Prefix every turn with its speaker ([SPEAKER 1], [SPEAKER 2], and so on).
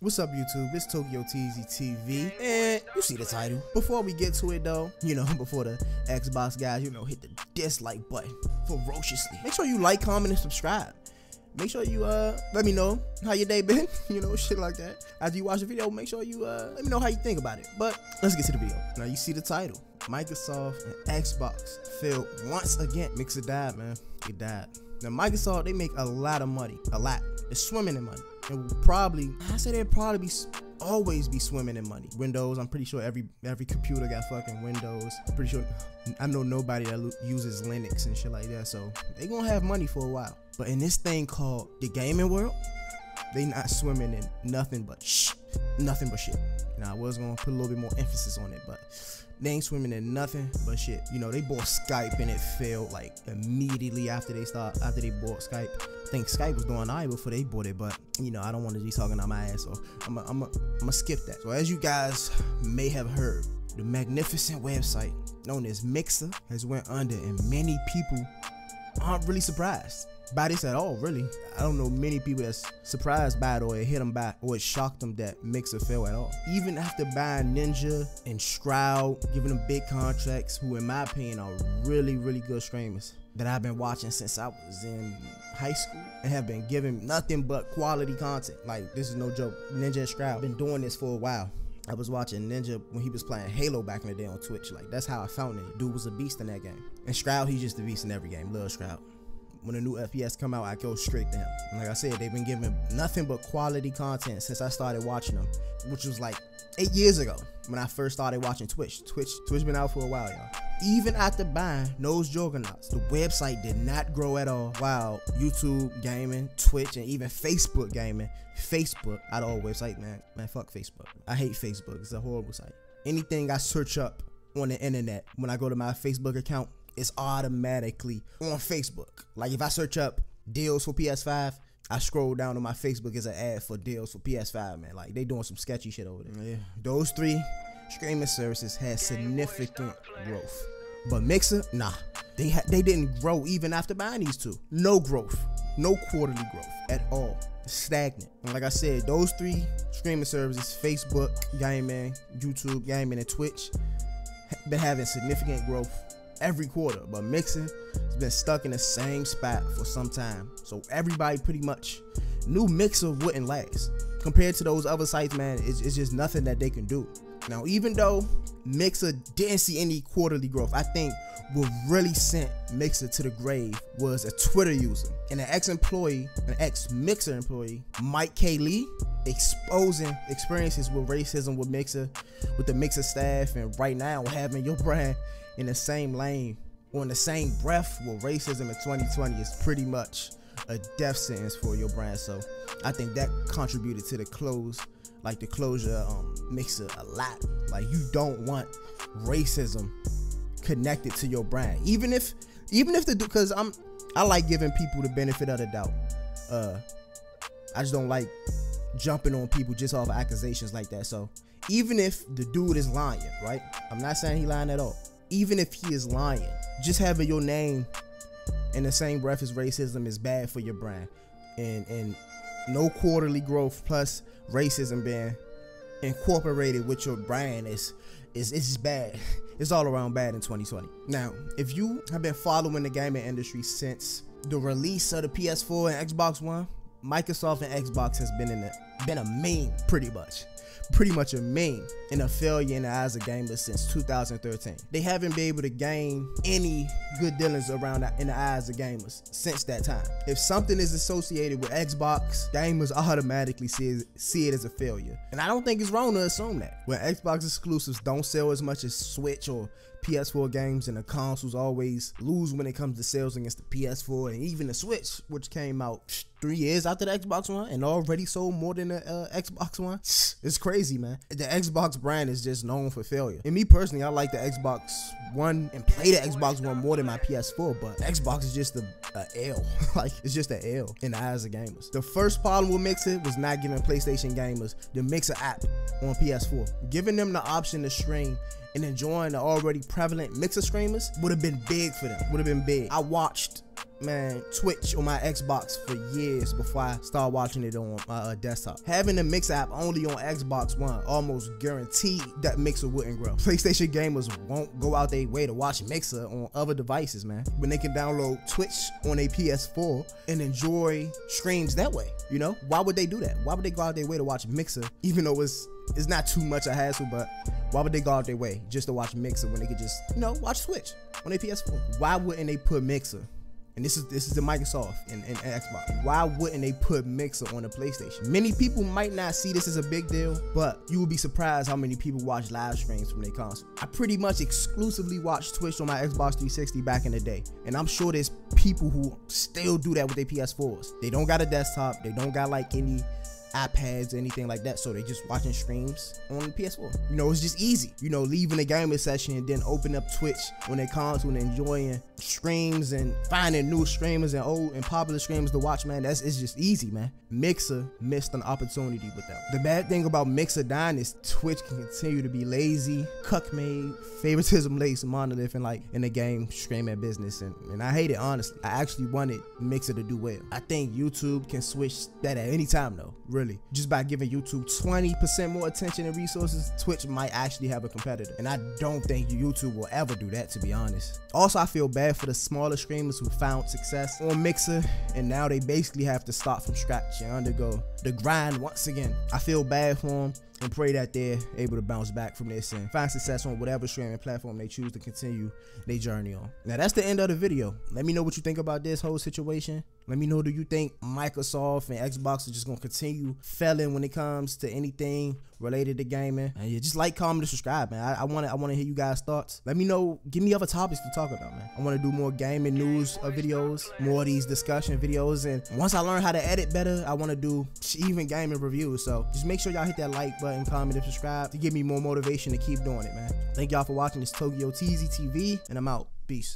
[SPEAKER 1] What's up, YouTube? It's Tokyo Teezy TV, and you see the title. Before we get to it, though, you know, before the Xbox guys, you know, hit the dislike button ferociously. Make sure you like, comment, and subscribe. Make sure you uh let me know how your day been, you know, shit like that. After you watch the video, make sure you uh let me know how you think about it. But let's get to the video. Now you see the title. Microsoft and Xbox failed once again. Mixer died, man. He died. Now Microsoft, they make a lot of money, a lot. They're swimming in money. And probably, I say they'd probably be always be swimming in money. Windows, I'm pretty sure every every computer got fucking Windows. I'm pretty sure I know nobody that uses Linux and shit like that. So they gonna have money for a while. But in this thing called the gaming world, they not swimming in nothing but shh, nothing but shit. Now I was gonna put a little bit more emphasis on it, but they ain't swimming in nothing but shit. You know, they bought Skype and it failed like immediately after they start after they bought Skype. I think Skype was doing alright before they bought it, but you know, I don't want to be talking on my ass, so I'm I'm I'm gonna skip that. So as you guys may have heard, the magnificent website known as Mixer has went under, and many people aren't really surprised by this at all, really. I don't know many people that's surprised by it or it hit them back or it shocked them that Mixer fell at all. Even after buying Ninja and Shroud, giving them big contracts, who in my opinion are really, really good streamers that I've been watching since I was in high school and have been giving nothing but quality content. Like this is no joke. Ninja and Shroud been doing this for a while. I was watching Ninja when he was playing Halo back in the day on Twitch. Like that's how I found it. Dude was a beast in that game. And Shroud, he's just a beast in every game. Love Shroud when a new FPS come out, I go straight to him. And like I said, they've been giving nothing but quality content since I started watching them, which was like eight years ago when I first started watching Twitch. Twitch, Twitch been out for a while, y'all. Even after buying those juggernauts, the website did not grow at all. While YouTube gaming, Twitch, and even Facebook gaming, Facebook out of all website, man, man, fuck Facebook. I hate Facebook. It's a horrible site. Anything I search up on the internet when I go to my Facebook account, it's automatically on Facebook. Like if I search up deals for PS5, I scroll down to my Facebook as an ad for deals for PS5, man. Like they doing some sketchy shit over there. Yeah. Those three streaming services had significant growth. But Mixer, nah. They ha- they didn't grow even after buying these two. No growth. No quarterly growth at all. Stagnant. And like I said, those three streaming services, Facebook, Gaming, YouTube, Gaming, and Twitch, been having significant growth every quarter, but Mixer has been stuck in the same spot for some time. So everybody pretty much knew Mixer wouldn't last. Compared to those other sites, man, it's, it's just nothing that they can do. Now, even though Mixer didn't see any quarterly growth, I think what really sent Mixer to the grave was a Twitter user and an ex-employee, an ex-Mixer employee, Mike K. Lee, exposing experiences with racism with Mixer, with the Mixer staff, and right now having your brand in the same lane or in the same breath with racism in 2020 is pretty much a death sentence for your brand. So I think that contributed to the close, like the closure um, mixer a lot. Like you don't want racism connected to your brand, even if even if the because I'm I like giving people the benefit of the doubt. Uh, I just don't like jumping on people just off accusations like that. So even if the dude is lying, right? I'm not saying he lying at all even if he is lying, just having your name in the same breath as racism is bad for your brand. And and no quarterly growth plus racism being incorporated with your brand is is it's bad. It's all around bad in 2020. Now, if you have been following the gaming industry since the release of the PS4 and Xbox One, Microsoft and Xbox has been in a been a meme pretty much pretty much a meme and a failure in the eyes of gamers since 2013. They haven't been able to gain any good dealings around that in the eyes of gamers since that time. If something is associated with Xbox, gamers automatically see it, see it as a failure. And I don't think it's wrong to assume that. When Xbox exclusives don't sell as much as Switch or PS4 games and the consoles always lose when it comes to sales against the PS4 and even the Switch, which came out three years after the Xbox One and already sold more than the uh, Xbox One. It's crazy, man. The Xbox brand is just known for failure. And me personally, I like the Xbox One and play the Xbox One more than my PS4, but Xbox is just a, a L. like, it's just an L in the eyes of gamers. The first problem with Mixer was not giving PlayStation gamers the Mixer app on PS4. Giving them the option to stream and enjoying the already prevalent mixer streamers would have been big for them. Would have been big. I watched man Twitch on my Xbox for years before I started watching it on my uh, desktop. Having the Mix app only on Xbox One almost guaranteed that Mixer wouldn't grow. PlayStation gamers won't go out their way to watch Mixer on other devices, man. When they can download Twitch on a PS4 and enjoy streams that way, you know? Why would they do that? Why would they go out their way to watch Mixer, even though it's it's not too much a hassle, but why would they go out their way just to watch Mixer when they could just, you know, watch Twitch on their PS4? Why wouldn't they put Mixer? And this is this is the Microsoft and, and, Xbox. Why wouldn't they put Mixer on the PlayStation? Many people might not see this as a big deal, but you will be surprised how many people watch live streams from their console. I pretty much exclusively watched Twitch on my Xbox 360 back in the day, and I'm sure there's people who still do that with their PS4s. They don't got a desktop, they don't got like any iPads or anything like that. So they just watching streams on the PS4. You know, it's just easy. You know, leaving the gaming session and then open up Twitch when they console and enjoying streams and finding new streamers and old and popular streamers to watch, man. That's it's just easy, man. Mixer missed an opportunity with them. The bad thing about Mixer dying is Twitch can continue to be lazy, cuck made, favoritism laced monolith and like in the game streaming business. And, and I hate it honestly. I actually wanted Mixer to do well. I think YouTube can switch that at any time though really. Just by giving YouTube 20% more attention and resources, Twitch might actually have a competitor. And I don't think YouTube will ever do that, to be honest. Also, I feel bad for the smaller streamers who found success on Mixer and now they basically have to start from scratch and undergo the grind once again. I feel bad for them and pray that they're able to bounce back from this and find success on whatever streaming platform they choose to continue their journey on. Now that's the end of the video. Let me know what you think about this whole situation. Let me know do you think Microsoft and Xbox are just gonna continue failing when it comes to anything related to gaming? And yeah, just like, comment, and subscribe, man. I, I wanna I wanna hear you guys' thoughts. Let me know. Give me other topics to talk about, man. I wanna do more gaming news uh, videos, more of these discussion videos, and once I learn how to edit better, I wanna do even gaming reviews. So just make sure y'all hit that like button, comment, and subscribe to give me more motivation to keep doing it, man. Thank y'all for watching this Tokyo Teezy TV, and I'm out. Peace.